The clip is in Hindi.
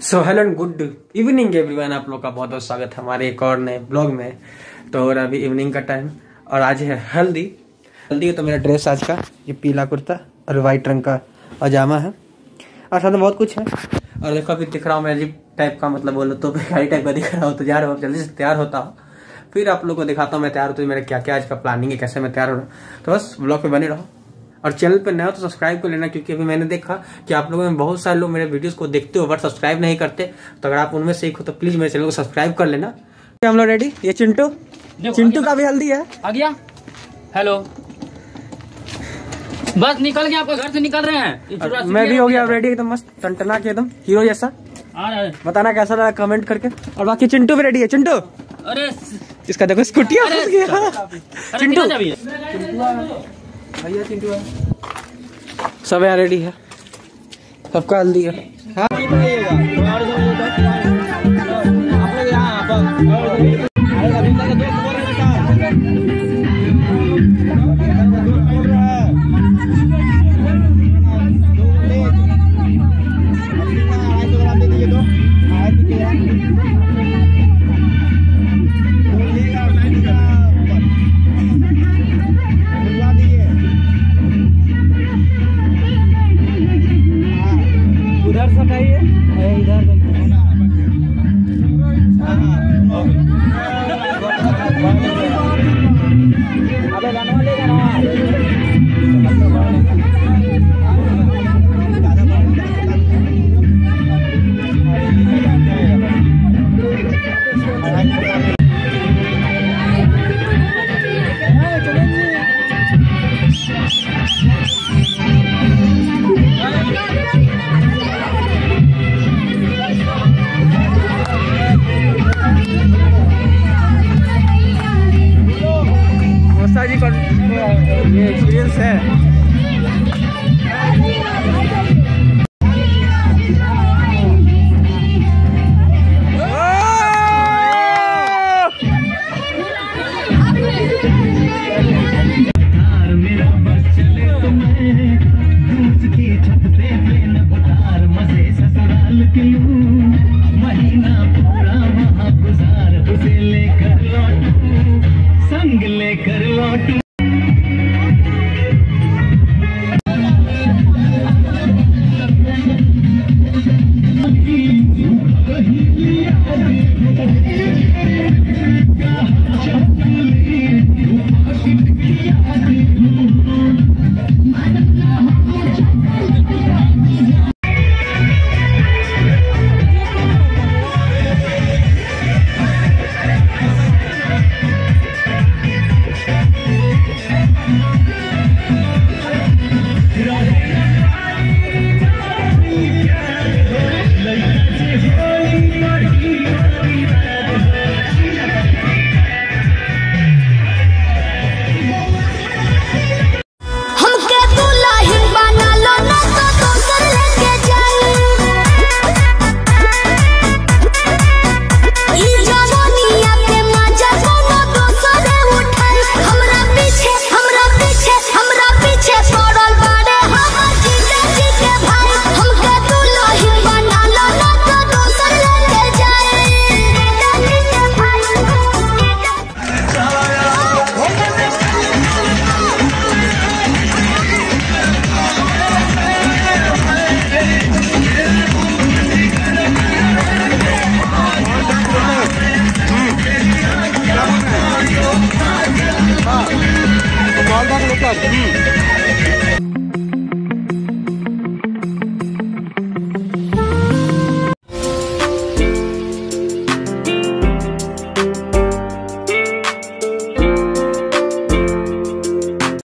So hello and good evening everyone आप लोग का बहुत बहुत स्वागत है हमारे एक और नए ब्लॉग में। तो है अभी इवनिंग का टाइम और आज है हल्दी। हल्दी है तो मेरा ड्रेस आज का, ये पीला कुर्ता और वाइट रंग का पजामा है। और साथ में बहुत कुछ है। और देखो, अभी दिख रहा हूँ मैं अजीब टाइप का मतलब बोलो तो भिखारी टाइप का दिख रहा हूँ। तो जा रहा हूँ जल्दी से तैयार होता हूँ। फिर आप लोग को दिखाता हूँ मैं तैयार होता हूँ मेरा क्या क्या आज का प्लानिंग है, कैसे मैं तैयार हो रहा हूँ। तो बस ब्लॉग पे बने रहो। और चैनल पर नया हो तो सब्सक्राइब कर लेना क्योंकि अभी मैंने देखा कि आप लोगों में बहुत सारे लोग मेरे वीडियोस को देखते हो बट सब्सक्राइब नहीं करते। तो अगर आप उनमें से एक हो तो प्लीज़ मेरे चैनल को सब्सक्राइब कर लेना। हम लोग रेडी ये चिंटू? चिंटू का भी हल्दी है। आ गया। हेलो बस निकल गया आपका घर से निकल रहे हैं। मैं भी हो गया रेडी एकदम मस्त टनटना के एकदम हीरो जैसा। आ रहा है। बताना कैसा लगा कमेंट करके। और बाकी चिंटू भी रेडी है। चिंटू! अरे इसका देखो अरे चिंटू? भैया चिंटू है सब यहाँ रेडी है। सबका हल्दी है। हाँ ये एक्सपीरियंस है। संग लेकर लौटू Thank you. 嗯。